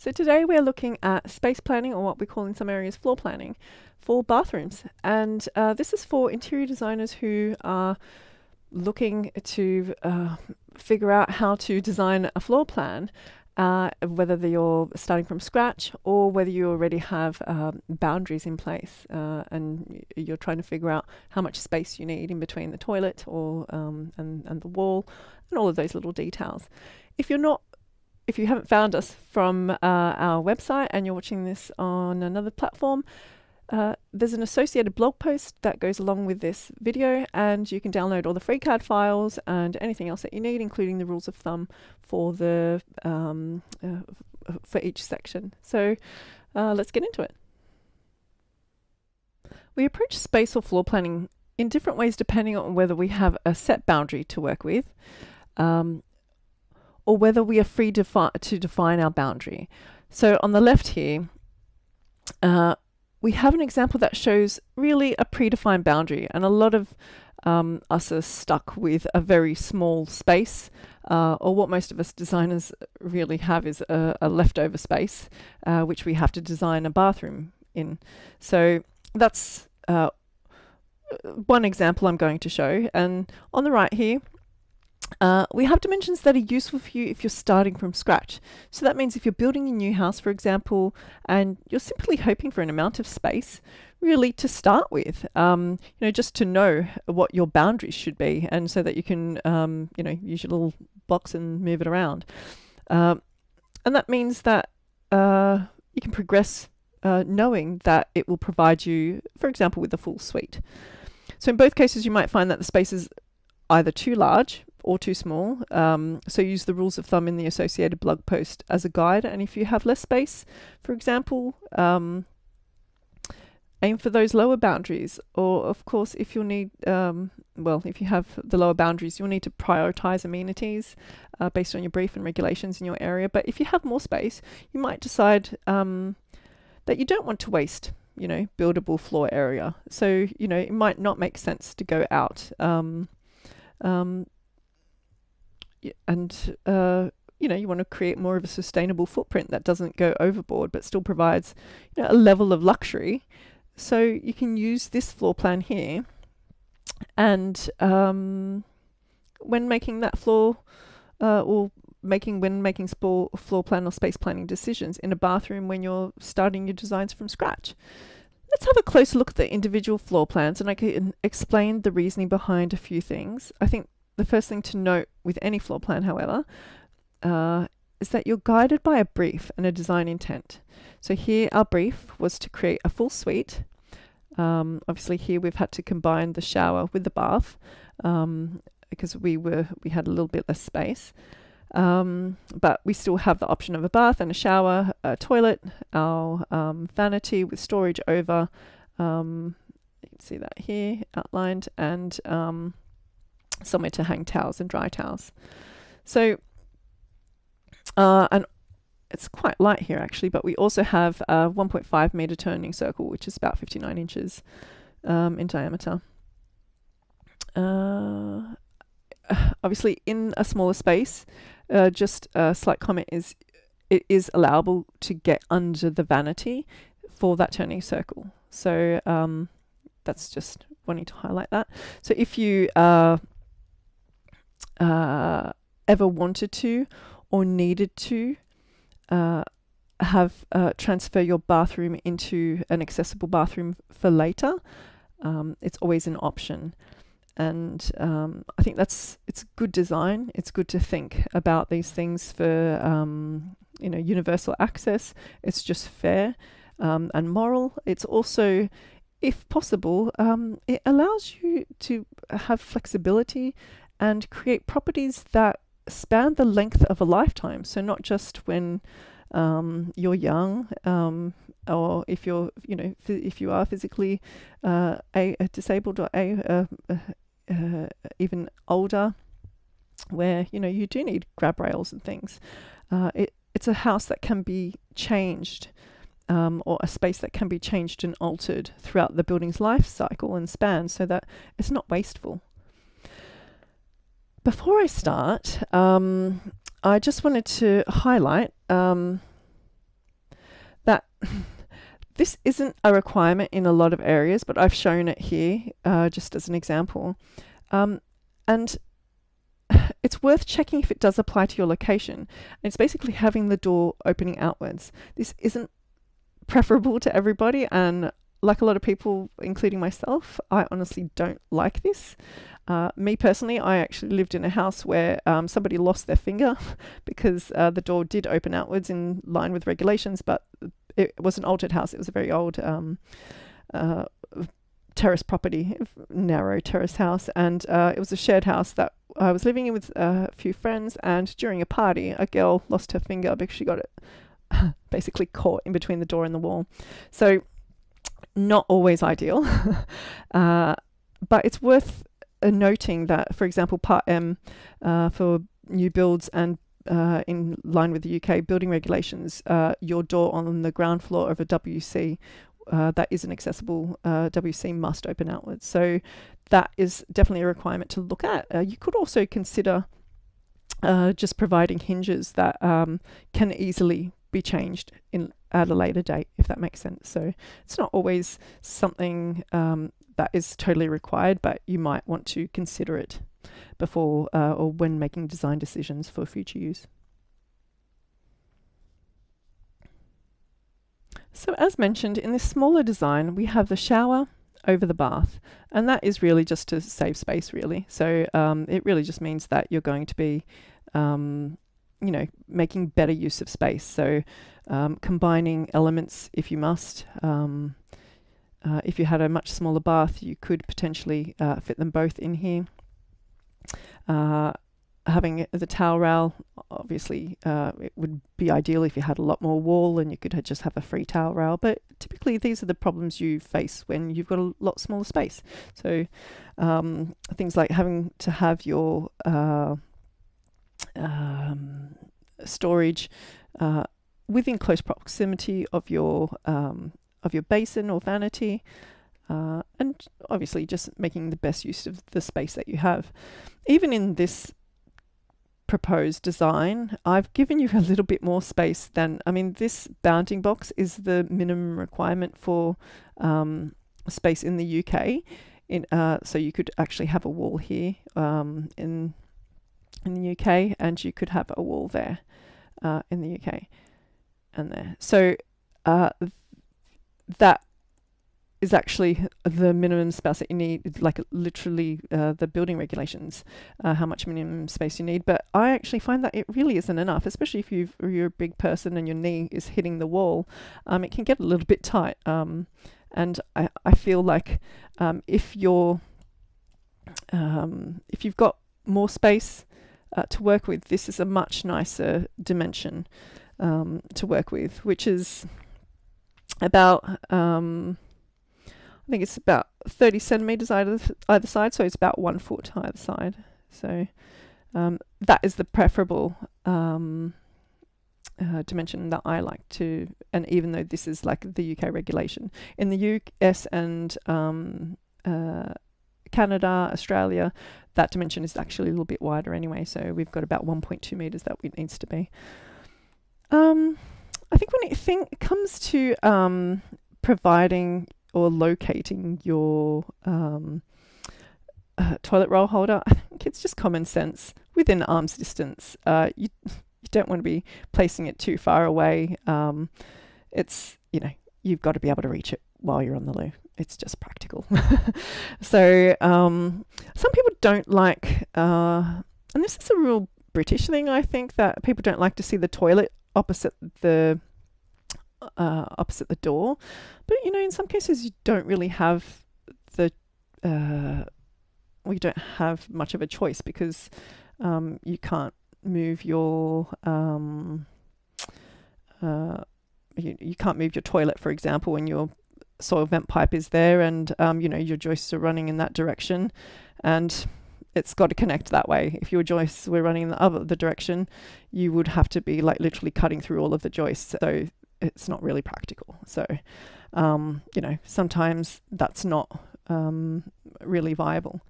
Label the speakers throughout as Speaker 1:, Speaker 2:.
Speaker 1: So today we're looking at space planning or what we call in some areas floor planning for bathrooms. And uh, this is for interior designers who are looking to uh, figure out how to design a floor plan uh, whether you're starting from scratch or whether you already have um, boundaries in place uh, and you're trying to figure out how much space you need in between the toilet or um, and, and the wall and all of those little details. If you're not if you haven't found us from uh, our website and you're watching this on another platform, uh, there's an associated blog post that goes along with this video, and you can download all the free CAD files and anything else that you need, including the rules of thumb for the um, uh, for each section. So uh, let's get into it. We approach space or floor planning in different ways depending on whether we have a set boundary to work with. Um, or whether we are free defi to define our boundary. So on the left here, uh, we have an example that shows really a predefined boundary, and a lot of um, us are stuck with a very small space, uh, or what most of us designers really have is a, a leftover space, uh, which we have to design a bathroom in. So that's uh, one example I'm going to show. And on the right here, uh, we have dimensions that are useful for you if you're starting from scratch. So that means if you're building a new house, for example, and you're simply hoping for an amount of space, really to start with, um, you know, just to know what your boundaries should be, and so that you can, um, you know, use your little box and move it around. Um, and that means that uh, you can progress uh, knowing that it will provide you, for example, with a full suite. So in both cases, you might find that the space is either too large or too small. Um, so use the rules of thumb in the associated blog post as a guide. And if you have less space, for example, um, aim for those lower boundaries. Or of course, if you'll need, um, well, if you have the lower boundaries, you'll need to prioritize amenities uh, based on your brief and regulations in your area. But if you have more space, you might decide um, that you don't want to waste you know, buildable floor area. So, you know, it might not make sense to go out. Um, um, and uh, you know you want to create more of a sustainable footprint that doesn't go overboard but still provides you know, a level of luxury so you can use this floor plan here and um, when making that floor uh, or making when making floor floor plan or space planning decisions in a bathroom when you're starting your designs from scratch Let's have a closer look at the individual floor plans and I can explain the reasoning behind a few things. I think the first thing to note with any floor plan, however, uh, is that you're guided by a brief and a design intent. So here our brief was to create a full suite. Um, obviously here we've had to combine the shower with the bath um, because we were we had a little bit less space. Um, but we still have the option of a bath and a shower, a toilet, our um, vanity with storage over. Um, you can see that here outlined and um, somewhere to hang towels and dry towels. So, uh, and it's quite light here actually, but we also have a 1.5 meter turning circle, which is about 59 inches um, in diameter. Uh, obviously, in a smaller space, uh, just a slight comment is it is allowable to get under the vanity for that turning circle. So um, that's just wanting to highlight that. So if you uh, uh, ever wanted to or needed to uh, have uh, transfer your bathroom into an accessible bathroom for later, um, it's always an option. And um, I think that's it's good design. It's good to think about these things for um, you know universal access. It's just fair um, and moral. It's also if possible, um, it allows you to have flexibility and create properties that span the length of a lifetime. So not just when um, you're young, um, or if you're, you know, if you are physically uh, a, a, disabled or a, even older, where you know you do need grab rails and things. Uh, it, it's a house that can be changed. Um, or a space that can be changed and altered throughout the building's life cycle and span so that it's not wasteful. Before I start, um, I just wanted to highlight um, this isn't a requirement in a lot of areas, but I've shown it here uh, just as an example. Um, and it's worth checking if it does apply to your location. It's basically having the door opening outwards. This isn't preferable to everybody, and like a lot of people, including myself, I honestly don't like this. Uh, me personally, I actually lived in a house where um, somebody lost their finger because uh, the door did open outwards in line with regulations, but it was an altered house. It was a very old um, uh, terrace property, narrow terrace house, and uh, it was a shared house that I was living in with a few friends. And during a party, a girl lost her finger because she got it basically caught in between the door and the wall. So, not always ideal, uh, but it's worth uh, noting that, for example, Part M uh, for new builds and uh, in line with the UK building regulations, uh, your door on the ground floor of a WC uh, that isn't accessible, uh, WC must open outwards. So that is definitely a requirement to look at. You could also consider just providing hinges that um, can easily be changed in at a later date, if that makes sense. So it's not always something um, that is totally required, but you might want to consider it before uh, or when making design decisions for future use. So as mentioned, in this smaller design, we have the shower over the bath, and that is really just to save space, really. So um, it really just means that you're going to be, um, you know, making better use of space. So um, combining elements if you must. Um, uh, if you had a much smaller bath, you could potentially uh, fit them both in here. Uh, having the towel rail, obviously, uh, it would be ideal if you had a lot more wall and you could just have a free towel rail. But typically, these are the problems you face when you've got a lot smaller space. So, um, things like having to have your uh, um, storage within close proximity of your um, of your basin or vanity. Uh, and obviously just making the best use of the space that you have. Even in this proposed design, I've given you a little bit more space than, I mean, this bounding box is the minimum requirement for um, space in the UK. In, uh, so you could actually have a wall here um, in in the UK, and you could have a wall there uh, in the UK, and there. So uh, that is actually the minimum space that you need, like literally uh, the building regulations, uh, how much minimum space you need. But I actually find that it really isn't enough, especially if you are a big person and your knee is hitting the wall. Um, it can get a little bit tight. Um, and I, I feel like um, if you're um, if you've got more space uh, to work with, this is a much nicer dimension um, to work with, which is about um, I think it's about 30 centimeters either, either side, so it's about one foot either side. So um, that is the preferable um, uh, dimension that I like to, and even though this is like the UK regulation. In the US and um, uh, Canada, Australia, that dimension is actually a little bit wider anyway, so we've got about 1.2 meters that it needs to be. I think when it, thing, it comes to um, providing or locating your um, uh, toilet roll holder, I think it's just common sense within arm's distance. Uh, you you don't want to be placing it too far away. Um, it's you know you've got to be able to reach it while you're on the loo. It's just practical. so um, some people don't like, uh, and this is a real British thing. I think that people don't like to see the toilet opposite the uh, opposite the door. But you know, in some cases, you don't really have the uh, you don't have much of a choice because um, you can't move your um, uh, you, you can't move your toilet, for example, when your soil vent pipe is there and um, you know your joists are running in that direction, and it's got to connect that way. If your joists were running in the other the direction, you would have to be like literally cutting through all of the joists. So it's not really practical. So, um, you know, sometimes that's not um, really viable.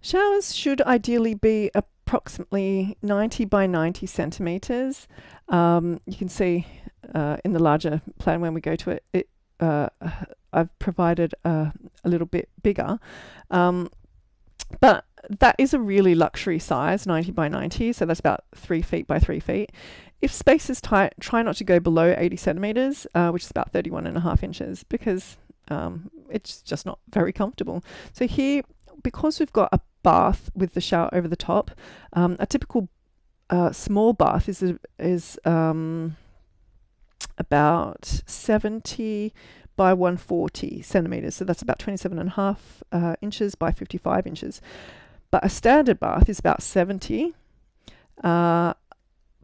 Speaker 1: Showers should ideally be approximately 90 by 90 centimeters. Um, you can see uh, in the larger plan when we go to it, it uh, I've provided a, a little bit bigger. Um, but that is a really luxury size, 90 by 90, so that's about 3 feet by 3 feet. If space is tight, try not to go below 80 centimeters, uh, which is about 31 and a half inches, because um, it's just not very comfortable. So here, because we've got a bath with the shower over the top, um, a typical uh, small bath is is um, about 70 by 140 centimeters. So that's about 27 and a half uh, inches by 55 inches. But a standard bath is about 70 uh,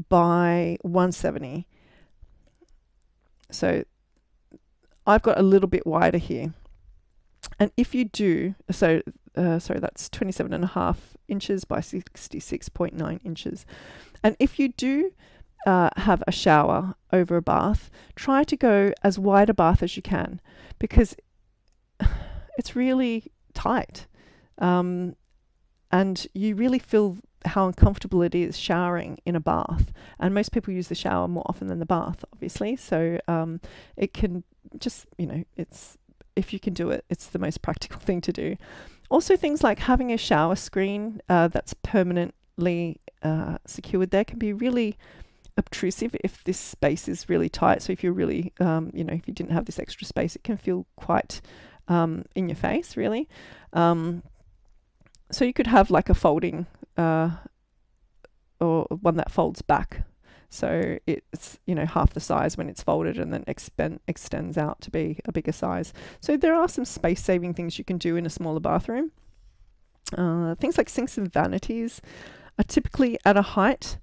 Speaker 1: by 170. So I've got a little bit wider here. And if you do, so uh, sorry, that's 27 and a half inches by 66.9 inches. And if you do uh, have a shower over a bath, try to go as wide a bath as you can because it's really tight. Um, and you really feel how uncomfortable it is showering in a bath. And most people use the shower more often than the bath, obviously. So um, it can just, you know, it's if you can do it, it's the most practical thing to do. Also, things like having a shower screen uh, that's permanently uh, secured there can be really obtrusive if this space is really tight. So if you're really, um, you know, if you didn't have this extra space, it can feel quite um, in your face, really. Um, so you could have like a folding uh, or one that folds back. So it's you know half the size when it's folded and then expend, extends out to be a bigger size. So there are some space saving things you can do in a smaller bathroom. Uh, things like sinks and vanities are typically at a height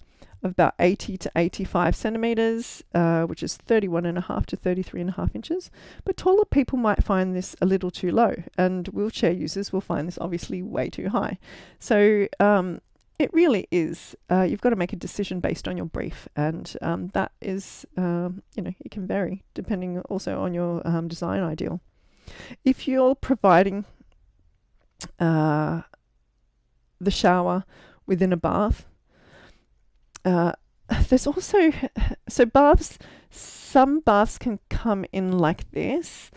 Speaker 1: of about 80 to 85 centimeters, uh, which is 31 and a half to 33 and a half inches. But taller people might find this a little too low, and wheelchair users will find this obviously way too high. So um, it really is. Uh, you've got to make a decision based on your brief, and um, that is, um, you know, it can vary depending also on your um, design ideal. If you're providing uh, the shower within a bath, uh, there's also so baths. Some baths can come in like this,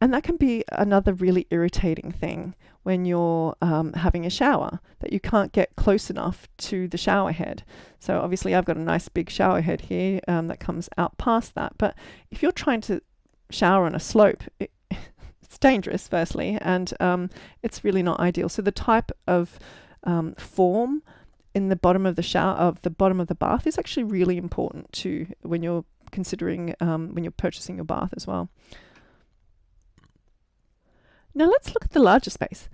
Speaker 1: and that can be another really irritating thing when you're um, having a shower that you can't get close enough to the shower head. So obviously, I've got a nice big shower head here um, that comes out past that. But if you're trying to shower on a slope, it, it's dangerous, firstly, and um, it's really not ideal. So the type of um, form in the bottom of the shower of the bottom of the bath is actually really important to when you're considering um, when you're purchasing your bath as well. Now let's look at the larger space.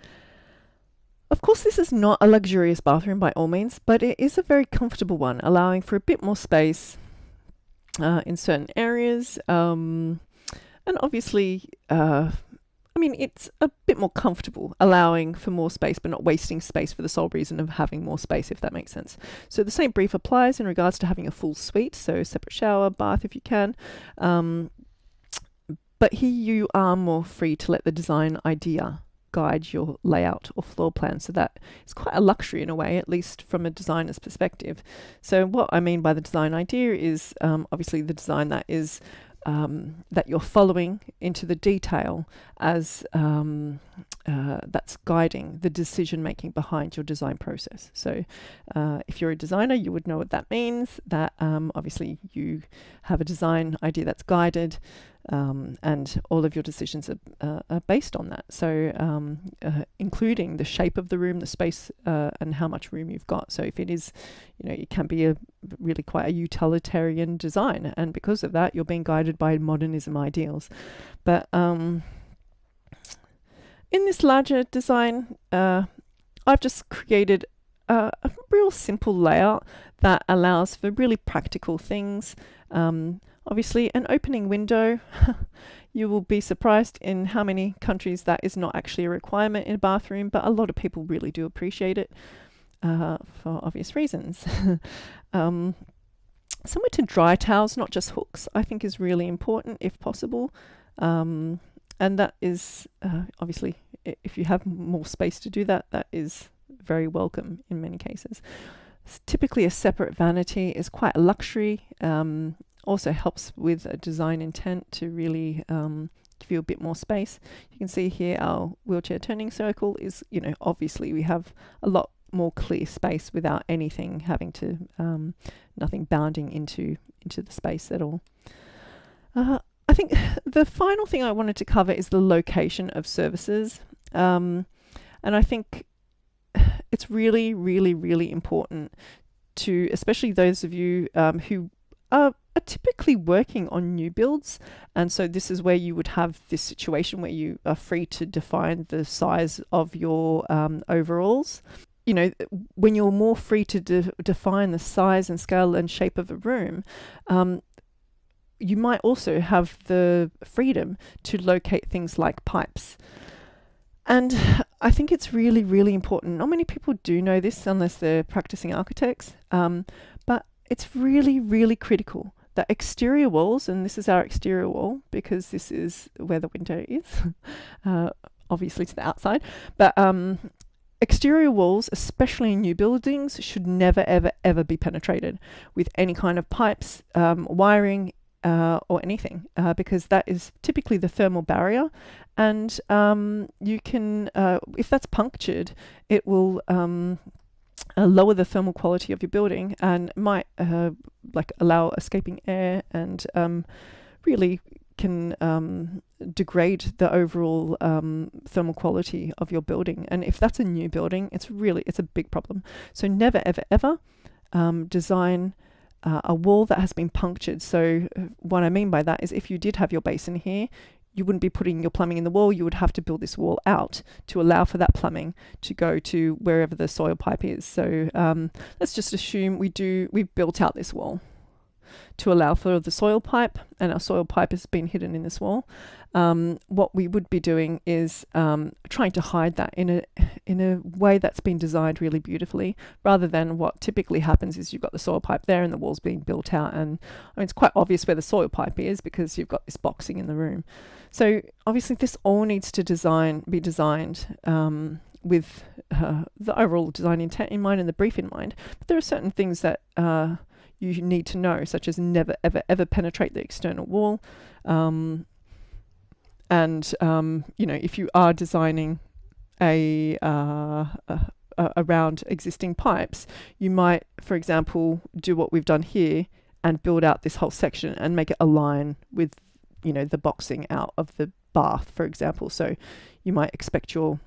Speaker 1: Of course, this is not a luxurious bathroom by all means, but it is a very comfortable one, allowing for a bit more space uh, in certain areas. Um, and obviously, uh, I mean, it's a bit more comfortable, allowing for more space, but not wasting space for the sole reason of having more space, if that makes sense. So the same brief applies in regards to having a full suite, so separate shower, bath if you can. Um, but here you are more free to let the design idea guide your layout or floor plan. So that is quite a luxury in a way, at least from a designer's perspective. So what I mean by the design idea is um, obviously the design that is um, that you're following into the detail as um, uh, that's guiding the decision making behind your design process. So, uh, if you're a designer, you would know what that means. That um, obviously you have a design idea that's guided, um, and all of your decisions are, uh, are based on that. So, um, uh, including the shape of the room, the space, uh, and how much room you've got. So, if it is, you know, it can be a really quite a utilitarian design, and because of that, you're being guided by modernism ideals. But um, in this larger design, uh, I've just created a, a, real simple layout that allows for really practical things. Um, Obviously, an opening window, you will be surprised in how many countries that is not actually a requirement in a bathroom, but a lot of people really do appreciate it uh, for obvious reasons. um, somewhere to dry towels, not just hooks, I think is really important if possible. Um, and that is uh, obviously, if you have more space to do that, that is very welcome in many cases. typically, a separate vanity is quite a luxury. Um, also helps with a design intent to really um, give you a bit more space. You can see here our wheelchair turning circle is, you know, obviously we have a lot more clear space without anything having to, um, nothing bounding into into the space at all. Uh, I think the final thing I wanted to cover is the location of services. Um, and I think it's really, really, really important to, especially those of you um, who are, are, typically working on new builds. And so this is where you would have this situation where you are free to define the size of your um, overalls. You know, when you're more free to de define the size and scale and shape of a room, um, you might also have the freedom to locate things like pipes. And I think it's really, really important. Not many people do know this unless they're practicing architects, um, but it's really, really critical that exterior walls, and this is our exterior wall because this is where the window is, uh, obviously to the outside, but um, exterior walls, especially in new buildings, should never, ever, ever be penetrated with any kind of pipes, um, wiring, uh, or anything uh, because that is typically the thermal barrier. And um, you can uh, if that's punctured it will um, uh, lower the thermal quality of your building and might uh, like allow escaping air and um, really can um, degrade the overall um, thermal quality of your building and if that's a new building it's really it's a big problem so never ever ever um, design uh, a wall that has been punctured. So uh, what I mean by that is if you did have your basin here, you wouldn't be putting your plumbing in the wall. You would have to build this wall out to allow for that plumbing to go to wherever the soil pipe is. So um, let's just assume we do we've built out this wall to allow for the soil pipe, and our soil pipe has been hidden in this wall. Um, what we would be doing is um, trying to hide that in a in a way that's been designed really beautifully, rather than what typically happens is you've got the soil pipe there and the wall's being built out, and I mean, it's quite obvious where the soil pipe is because you've got this boxing in the room. So obviously, this all needs to design be designed. Um, with uh, the overall design intent in mind and the brief in mind, but there are certain things that uh, you need to know, such as never, ever, ever penetrate the external wall. Um, and, um, you know, if you are designing a, uh, around existing pipes, you might, for example, do what we've done here and build out this whole section and make it align with, you know, the boxing out of the bath, for example. So you might expect your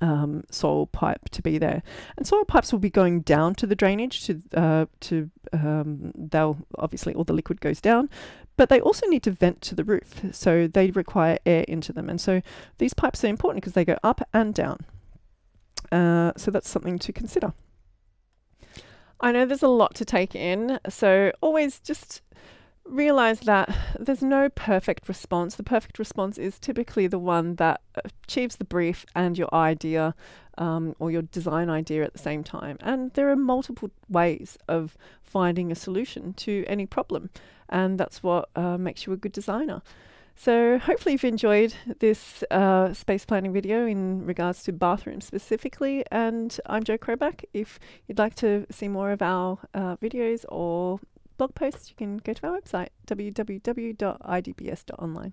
Speaker 1: um, soil pipe to be there. And soil pipes will be going down to the drainage to uh, to um, they'll obviously all the liquid goes down, but they also need to vent to the roof, so they require air into them. And so these pipes are important because they go up and down. Uh, so that's something to consider. I know there's a lot to take in, so always just realize that there's no perfect response. The perfect response is typically the one that achieves the brief and your idea um, or your design idea at the same time. And there are multiple ways of finding a solution to any problem, and that's what uh, makes you a good designer. So hopefully you've enjoyed this uh, space planning video in regards to bathrooms specifically. And I'm Jo Chrobak. If you'd like to see more of our uh, videos or blog posts, you can go to our website, www.idbs.online.